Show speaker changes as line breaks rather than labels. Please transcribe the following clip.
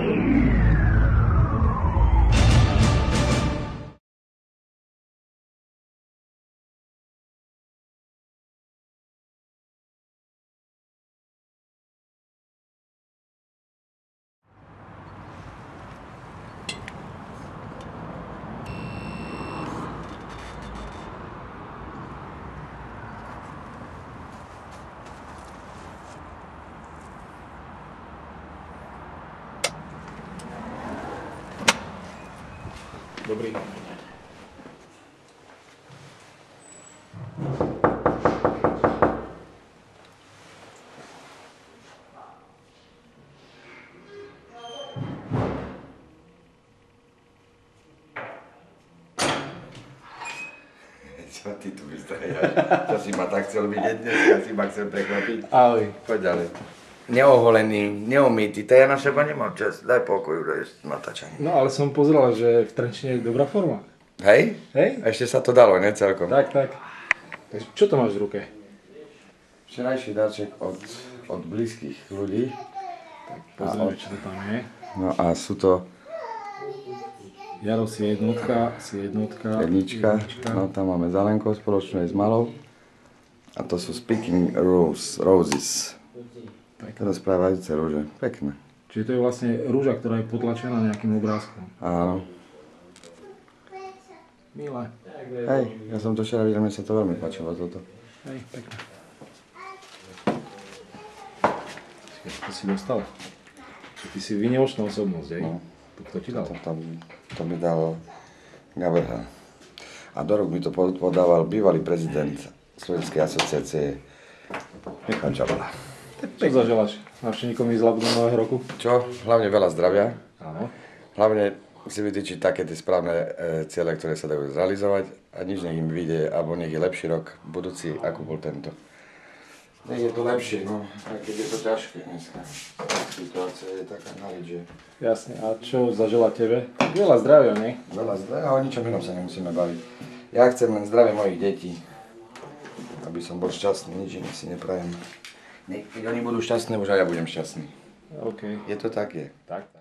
Yeah. Dobrý.
Čo ty tu vystrajáš? Čo si ma tak chcel vidieť dnes? Ja si ma chcel prekvapiť.
Ahoj.
Poď ďalej. Neoholený, neumýty, to ja na seba nemám čas. Daj pokoj, natáčanie.
No ale som pozeral, že v Trenčine je dobrá forma.
Hej?
Hej?
Ešte sa to dalo, ne celkom?
Tak, tak. Takže čo to máš v ruke?
Včerajší dáček od, od blízkych ľudí.
Pozrieme, čo to tam je.
No a sú to
Jaro si jednotka, si jednotka.
jednička, no tam máme zelenko spoločné s malou. A to sú Speaking Rose, Roses. Rozprávajúce rúže. Pekné.
Čiže to je vlastne rúža, ktorá je potlačená nejakým obrázkom.
Áno.
Milé.
Hej, ja som to včera videl, mne sa to veľmi páčilo toto.
Hej, pekné. To si dostal. Ty si vynimočná osobnosť, hej?
No.
To kto ti dal?
To, to, to mi dal Gabriel. A do rok mi to pod- podával bývalý prezident Slovenskej asociácie Michal Čabala.
Čo zaželáš návštevníkom Izlabu do nového roku?
Čo? Hlavne veľa zdravia.
Áno.
Hlavne si vytýčiť také tie správne e, ciele, ktoré sa dajú zrealizovať a nič nech im vyjde, alebo nech je lepší rok budúci, ako bol tento. Nech je to lepšie, no, aj keď je to ťažké dneska. Situácia je taká na že
Jasne. A čo zaželať tebe? Veľa zdravia, nie?
veľa zdravia, a o ničom inom sa nemusíme baviť. Ja chcem len zdravie mojich detí, aby som bol šťastný, nič iné si neprajem. Keď oni budú šťastní, už aj ja budem šťastný.
OK.
Je to tak, je.
Tak, tak.